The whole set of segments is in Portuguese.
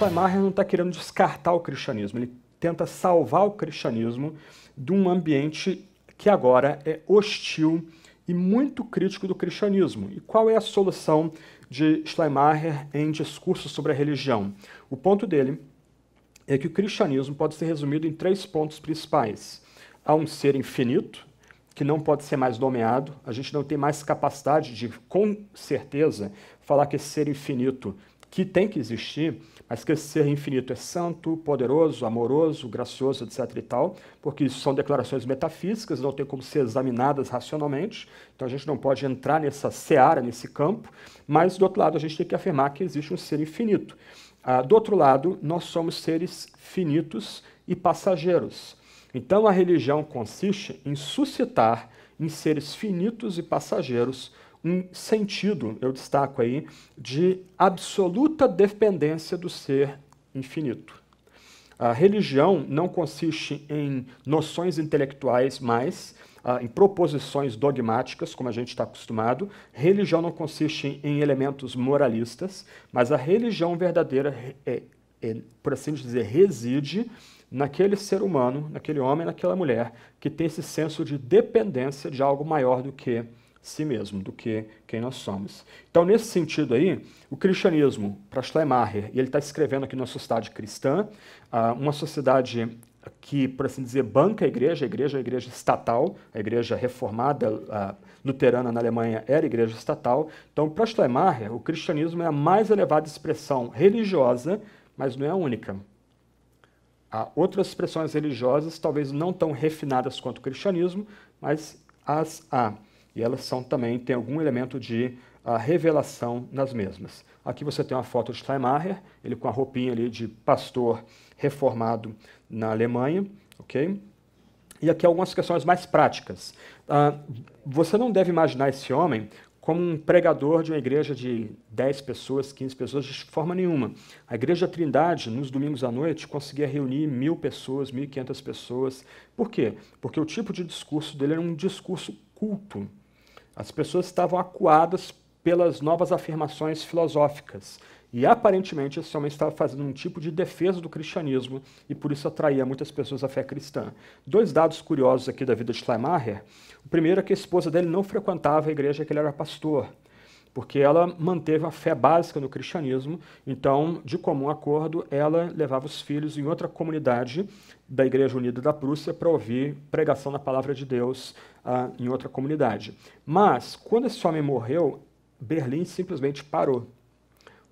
Schleiermacher não está querendo descartar o cristianismo, ele tenta salvar o cristianismo de um ambiente que agora é hostil e muito crítico do cristianismo. E qual é a solução de Schleiermacher em discursos sobre a religião? O ponto dele é que o cristianismo pode ser resumido em três pontos principais. Há um ser infinito, que não pode ser mais nomeado, a gente não tem mais capacidade de, com certeza, falar que esse ser infinito que tem que existir, mas que esse ser infinito é santo, poderoso, amoroso, gracioso, etc. e tal, porque isso são declarações metafísicas, não tem como ser examinadas racionalmente, então a gente não pode entrar nessa seara, nesse campo, mas do outro lado a gente tem que afirmar que existe um ser infinito. Ah, do outro lado, nós somos seres finitos e passageiros. Então a religião consiste em suscitar em seres finitos e passageiros um sentido, eu destaco aí, de absoluta dependência do ser infinito. A religião não consiste em noções intelectuais mais, ah, em proposições dogmáticas, como a gente está acostumado. Religião não consiste em elementos moralistas, mas a religião verdadeira, é, é, por assim dizer, reside naquele ser humano, naquele homem, naquela mulher, que tem esse senso de dependência de algo maior do que si mesmo, do que quem nós somos. Então, nesse sentido aí, o cristianismo, para Schleiermacher, e ele está escrevendo aqui numa sociedade cristã, uh, uma sociedade que, por assim dizer, banca a igreja, a igreja é a igreja estatal, a igreja reformada uh, luterana na Alemanha era a igreja estatal. Então, para Schleiermacher, o cristianismo é a mais elevada expressão religiosa, mas não é a única. Há outras expressões religiosas, talvez não tão refinadas quanto o cristianismo, mas as há e elas são também, tem algum elemento de uh, revelação nas mesmas. Aqui você tem uma foto de Steinmacher, ele com a roupinha ali de pastor reformado na Alemanha, ok? E aqui algumas questões mais práticas. Uh, você não deve imaginar esse homem como um pregador de uma igreja de 10 pessoas, 15 pessoas, de forma nenhuma. A Igreja Trindade, nos domingos à noite, conseguia reunir mil pessoas, 1.500 pessoas. Por quê? Porque o tipo de discurso dele era um discurso culto, as pessoas estavam acuadas pelas novas afirmações filosóficas. E aparentemente esse homem estava fazendo um tipo de defesa do cristianismo e por isso atraía muitas pessoas à fé cristã. Dois dados curiosos aqui da vida de Schleiermacher. O primeiro é que a esposa dele não frequentava a igreja que ele era pastor porque ela manteve a fé básica no cristianismo, então, de comum acordo, ela levava os filhos em outra comunidade da Igreja Unida da Prússia para ouvir pregação da palavra de Deus uh, em outra comunidade. Mas, quando esse homem morreu, Berlim simplesmente parou.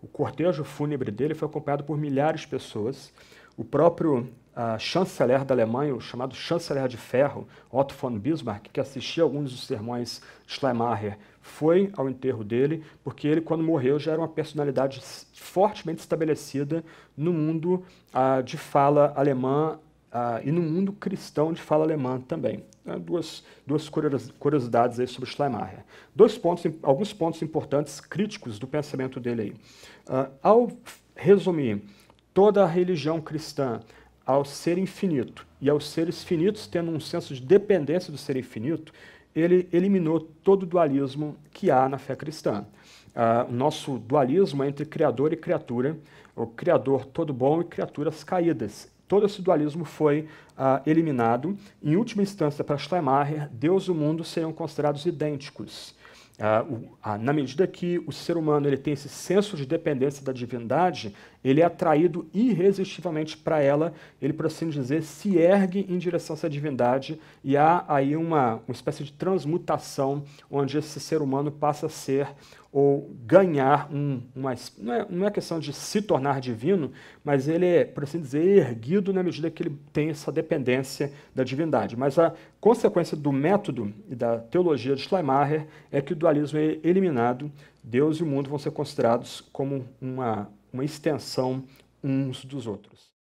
O cortejo fúnebre dele foi acompanhado por milhares de pessoas. O próprio uh, chanceler da Alemanha, o chamado chanceler de ferro, Otto von Bismarck, que assistia alguns dos sermões de Schleiermacher, foi ao enterro dele, porque ele, quando morreu, já era uma personalidade fortemente estabelecida no mundo uh, de fala alemã uh, e no mundo cristão de fala alemã também. Duas, duas curiosidades aí sobre Schleiermacher. Dois pontos, alguns pontos importantes, críticos do pensamento dele aí. Ao resumir toda a religião cristã ao ser infinito e aos seres finitos tendo um senso de dependência do ser infinito, ele eliminou todo o dualismo que há na fé cristã. Uh, o nosso dualismo é entre criador e criatura, o criador todo bom e criaturas caídas. Todo esse dualismo foi uh, eliminado. Em última instância, para Schleiermacher, Deus e o mundo seriam considerados idênticos. Uh, na medida que o ser humano ele tem esse senso de dependência da divindade, ele é atraído irresistivelmente para ela, ele, por assim dizer, se ergue em direção a essa divindade e há aí uma, uma espécie de transmutação onde esse ser humano passa a ser ou ganhar um, uma. Não é, não é questão de se tornar divino, mas ele é, por assim dizer, erguido na medida que ele tem essa dependência da divindade. Mas a consequência do método e da teologia de Schleiermacher é que o dualismo é eliminado, Deus e o mundo vão ser considerados como uma, uma extensão uns dos outros.